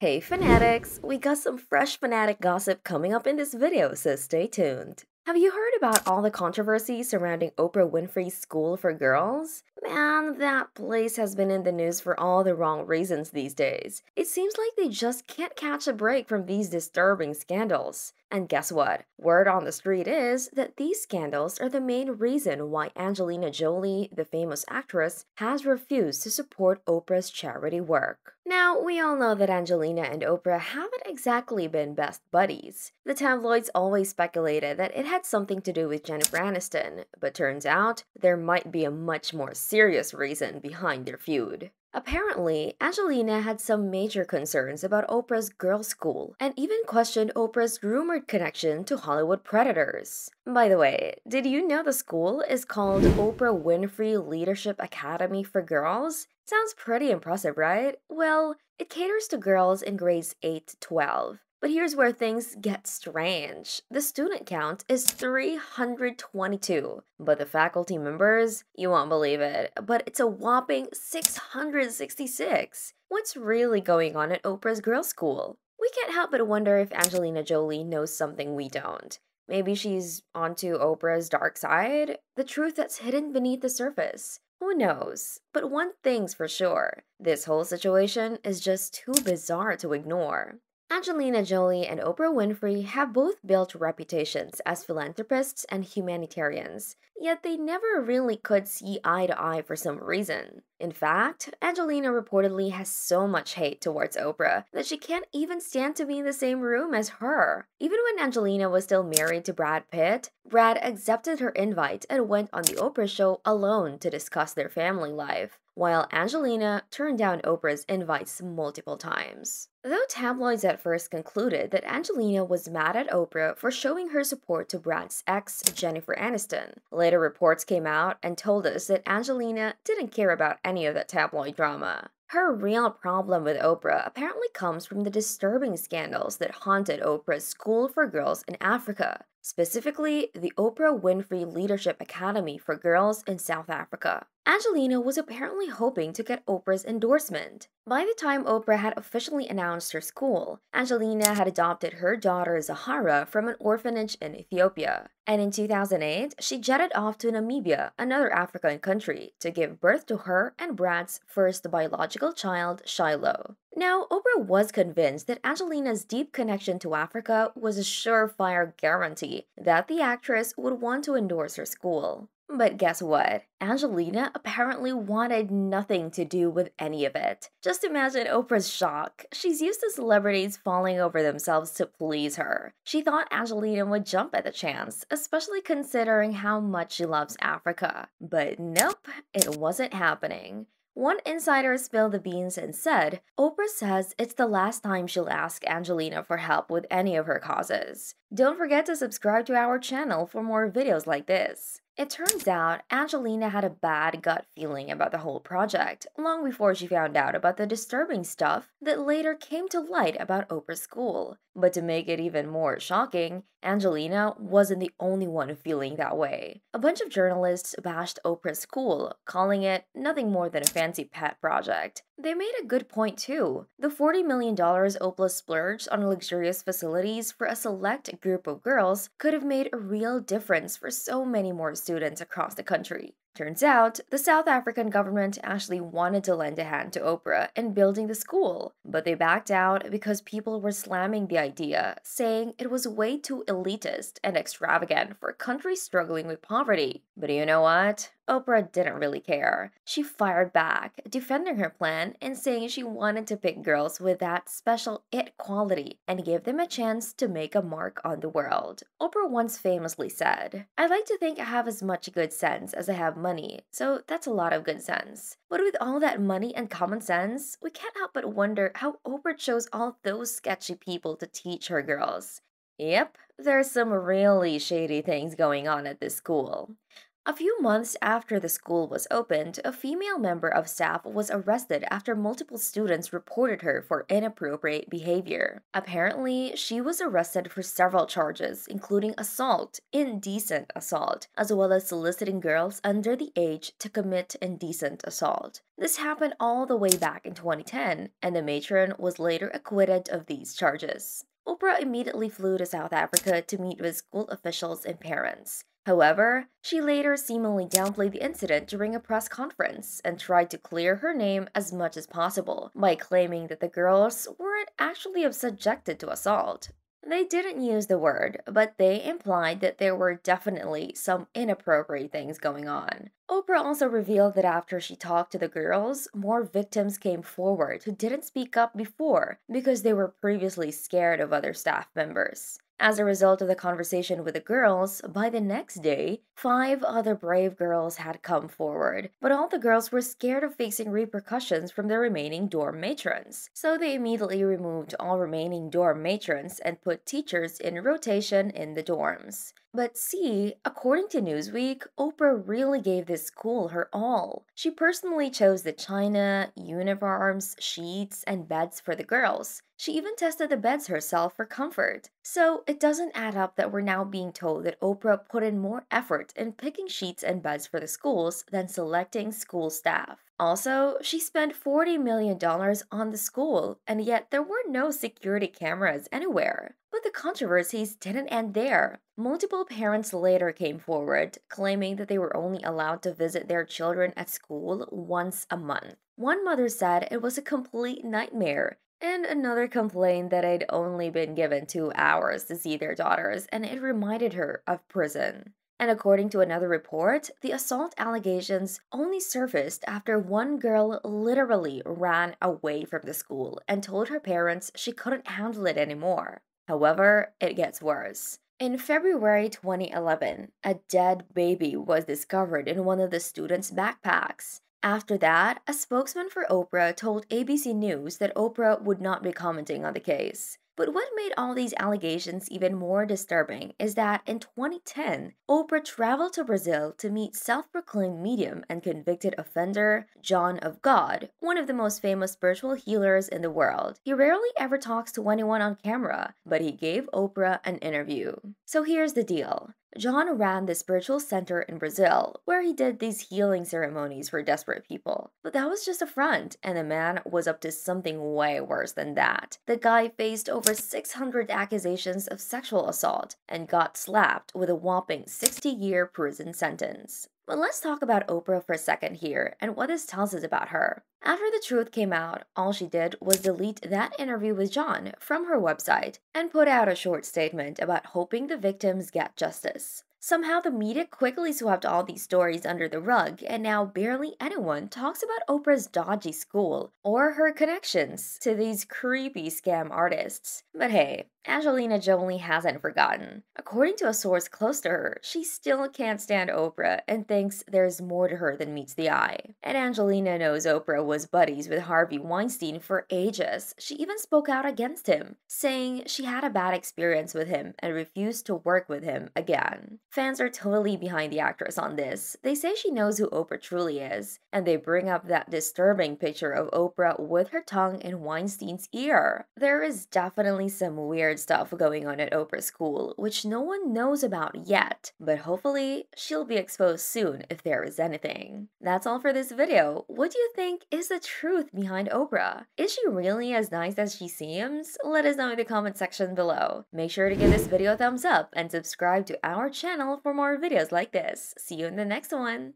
Hey fanatics, we got some fresh fanatic gossip coming up in this video, so stay tuned. Have you heard about all the controversy surrounding Oprah Winfrey's School for Girls? Man, that place has been in the news for all the wrong reasons these days. It seems like they just can't catch a break from these disturbing scandals. And guess what? Word on the street is that these scandals are the main reason why Angelina Jolie, the famous actress, has refused to support Oprah's charity work. Now, we all know that Angelina and Oprah haven't exactly been best buddies. The tabloids always speculated that it had something to do with Jennifer Aniston, but turns out there might be a much more serious reason behind their feud. Apparently, Angelina had some major concerns about Oprah's girls' school and even questioned Oprah's rumored connection to Hollywood predators. By the way, did you know the school is called Oprah Winfrey Leadership Academy for Girls? Sounds pretty impressive, right? Well, it caters to girls in grades 8 to 12. But here's where things get strange. The student count is 322, but the faculty members, you won't believe it, but it's a whopping 666. What's really going on at Oprah's girls' school? We can't help but wonder if Angelina Jolie knows something we don't. Maybe she's onto Oprah's dark side, the truth that's hidden beneath the surface. Who knows? But one thing's for sure this whole situation is just too bizarre to ignore. Angelina Jolie and Oprah Winfrey have both built reputations as philanthropists and humanitarians, yet they never really could see eye to eye for some reason. In fact, Angelina reportedly has so much hate towards Oprah that she can't even stand to be in the same room as her. Even when Angelina was still married to Brad Pitt, Brad accepted her invite and went on the Oprah show alone to discuss their family life, while Angelina turned down Oprah's invites multiple times. Though tabloids at first concluded that Angelina was mad at Oprah for showing her support to Brad's ex, Jennifer Aniston, later reports came out and told us that Angelina didn't care about any of that tabloid drama. Her real problem with Oprah apparently comes from the disturbing scandals that haunted Oprah's School for Girls in Africa, specifically the Oprah Winfrey Leadership Academy for Girls in South Africa. Angelina was apparently hoping to get Oprah's endorsement. By the time Oprah had officially announced her school, Angelina had adopted her daughter Zahara from an orphanage in Ethiopia. And in 2008, she jetted off to Namibia, another African country, to give birth to her and Brad's first biological child, Shiloh. Now, Oprah was convinced that Angelina's deep connection to Africa was a surefire guarantee that the actress would want to endorse her school. But guess what? Angelina apparently wanted nothing to do with any of it. Just imagine Oprah's shock. She's used to celebrities falling over themselves to please her. She thought Angelina would jump at the chance, especially considering how much she loves Africa. But nope, it wasn't happening. One insider spilled the beans and said, Oprah says it's the last time she'll ask Angelina for help with any of her causes. Don't forget to subscribe to our channel for more videos like this. It turns out Angelina had a bad gut feeling about the whole project long before she found out about the disturbing stuff that later came to light about Oprah's school. But to make it even more shocking, Angelina wasn't the only one feeling that way. A bunch of journalists bashed Oprah's school, calling it nothing more than a fancy pet project. They made a good point too. The $40 million Oprah splurged on luxurious facilities for a select group of girls could have made a real difference for so many more students across the country. Turns out, the South African government actually wanted to lend a hand to Oprah in building the school, but they backed out because people were slamming the idea, saying it was way too elitist and extravagant for a country struggling with poverty. But you know what? Oprah didn't really care. She fired back, defending her plan and saying she wanted to pick girls with that special it quality and give them a chance to make a mark on the world. Oprah once famously said, I like to think I have as much good sense as I have money, so that's a lot of good sense. But with all that money and common sense, we can't help but wonder how Oprah chose all those sketchy people to teach her girls. Yep, there's some really shady things going on at this school. A few months after the school was opened, a female member of staff was arrested after multiple students reported her for inappropriate behavior. Apparently, she was arrested for several charges, including assault, indecent assault, as well as soliciting girls under the age to commit indecent assault. This happened all the way back in 2010, and the matron was later acquitted of these charges. Oprah immediately flew to South Africa to meet with school officials and parents. However, she later seemingly downplayed the incident during a press conference and tried to clear her name as much as possible by claiming that the girls weren't actually subjected to assault. They didn't use the word, but they implied that there were definitely some inappropriate things going on. Oprah also revealed that after she talked to the girls, more victims came forward who didn't speak up before because they were previously scared of other staff members. As a result of the conversation with the girls, by the next day, five other brave girls had come forward, but all the girls were scared of facing repercussions from the remaining dorm matrons. So they immediately removed all remaining dorm matrons and put teachers in rotation in the dorms. But see, according to Newsweek, Oprah really gave this school her all. She personally chose the china, uniforms, sheets, and beds for the girls. She even tested the beds herself for comfort. So it doesn't add up that we're now being told that Oprah put in more effort in picking sheets and beds for the schools than selecting school staff. Also, she spent $40 million on the school, and yet there were no security cameras anywhere. But the controversies didn't end there. Multiple parents later came forward, claiming that they were only allowed to visit their children at school once a month. One mother said it was a complete nightmare, and another complained that they'd only been given two hours to see their daughters, and it reminded her of prison. And according to another report, the assault allegations only surfaced after one girl literally ran away from the school and told her parents she couldn't handle it anymore. However, it gets worse. In February 2011, a dead baby was discovered in one of the students' backpacks. After that, a spokesman for Oprah told ABC News that Oprah would not be commenting on the case. But what made all these allegations even more disturbing is that in 2010, Oprah traveled to Brazil to meet self proclaimed medium and convicted offender John of God, one of the most famous spiritual healers in the world. He rarely ever talks to anyone on camera, but he gave Oprah an interview. So here's the deal John ran the spiritual center in Brazil, where he did these healing ceremonies for desperate people. But that was just a front, and the man was up to something way worse than that. The guy faced over 600 accusations of sexual assault and got slapped with a whopping 60 year prison sentence. But let's talk about Oprah for a second here and what this tells us about her. After the truth came out, all she did was delete that interview with John from her website and put out a short statement about hoping the victims get justice. Somehow, the media quickly swept all these stories under the rug, and now barely anyone talks about Oprah's dodgy school or her connections to these creepy scam artists. But hey, Angelina Jolie hasn't forgotten. According to a source close to her, she still can't stand Oprah and thinks there's more to her than meets the eye. And Angelina knows Oprah was buddies with Harvey Weinstein for ages. She even spoke out against him, saying she had a bad experience with him and refused to work with him again. Fans are totally behind the actress on this. They say she knows who Oprah truly is, and they bring up that disturbing picture of Oprah with her tongue in Weinstein's ear. There is definitely some weird stuff going on at Oprah's school, which no one knows about yet, but hopefully she'll be exposed soon if there is anything. That's all for this video. What do you think is the truth behind Oprah? Is she really as nice as she seems? Let us know in the comment section below. Make sure to give this video a thumbs up and subscribe to our channel for more videos like this. See you in the next one!